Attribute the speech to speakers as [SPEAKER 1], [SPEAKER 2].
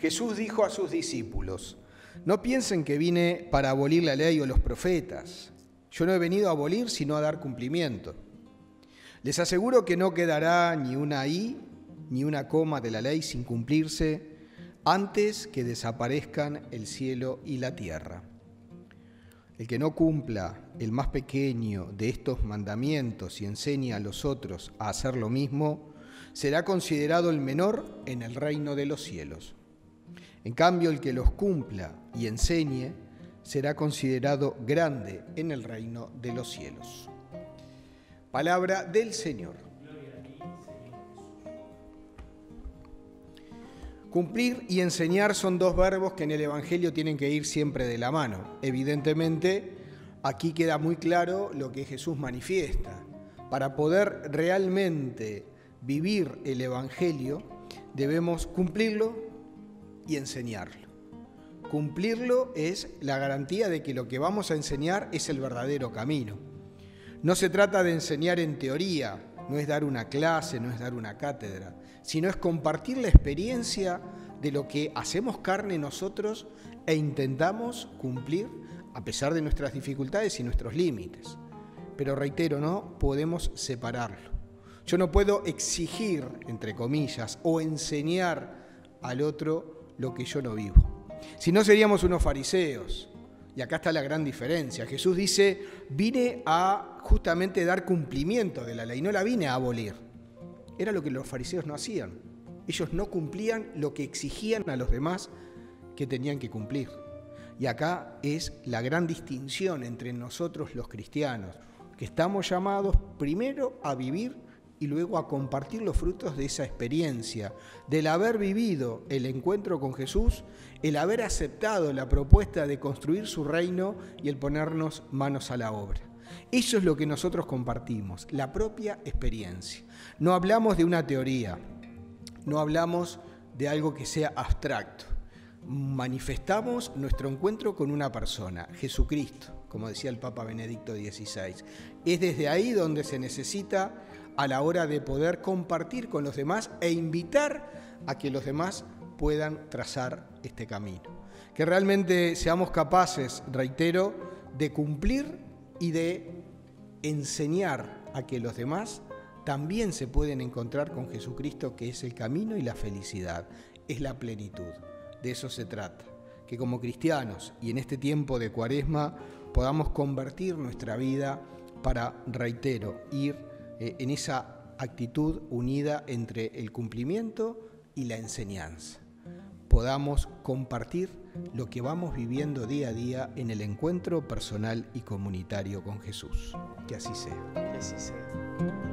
[SPEAKER 1] Jesús dijo a sus discípulos, no piensen que vine para abolir la ley o los profetas. Yo no he venido a abolir, sino a dar cumplimiento. Les aseguro que no quedará ni una i ni una coma de la ley sin cumplirse antes que desaparezcan el cielo y la tierra. El que no cumpla el más pequeño de estos mandamientos y enseñe a los otros a hacer lo mismo, será considerado el menor en el reino de los cielos. En cambio, el que los cumpla y enseñe será considerado grande en el reino de los cielos. Palabra del Señor. Cumplir y enseñar son dos verbos que en el Evangelio tienen que ir siempre de la mano. Evidentemente, aquí queda muy claro lo que Jesús manifiesta. Para poder realmente vivir el Evangelio, debemos cumplirlo y enseñarlo. Cumplirlo es la garantía de que lo que vamos a enseñar es el verdadero camino. No se trata de enseñar en teoría, no es dar una clase, no es dar una cátedra, sino es compartir la experiencia de lo que hacemos carne nosotros e intentamos cumplir a pesar de nuestras dificultades y nuestros límites. Pero reitero, no podemos separarlo. Yo no puedo exigir, entre comillas, o enseñar al otro lo que yo no vivo. Si no seríamos unos fariseos. Y acá está la gran diferencia. Jesús dice, vine a justamente dar cumplimiento de la ley, no la vine a abolir. Era lo que los fariseos no hacían. Ellos no cumplían lo que exigían a los demás que tenían que cumplir. Y acá es la gran distinción entre nosotros los cristianos, que estamos llamados primero a vivir y luego a compartir los frutos de esa experiencia, del haber vivido el encuentro con Jesús, el haber aceptado la propuesta de construir su reino y el ponernos manos a la obra. Eso es lo que nosotros compartimos, la propia experiencia. No hablamos de una teoría, no hablamos de algo que sea abstracto. Manifestamos nuestro encuentro con una persona, Jesucristo, como decía el Papa Benedicto XVI. Es desde ahí donde se necesita a la hora de poder compartir con los demás e invitar a que los demás puedan trazar este camino. Que realmente seamos capaces, reitero, de cumplir y de enseñar a que los demás también se pueden encontrar con Jesucristo, que es el camino y la felicidad, es la plenitud. De eso se trata. Que como cristianos y en este tiempo de cuaresma podamos convertir nuestra vida para, reitero, ir eh, en esa actitud unida entre el cumplimiento y la enseñanza. Podamos compartir lo que vamos viviendo día a día en el encuentro personal y comunitario con Jesús. Que así sea. Que así sea.